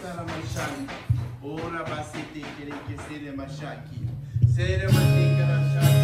sara mashaki. Ora basite kere kesere mashaki. Sere matika mashaki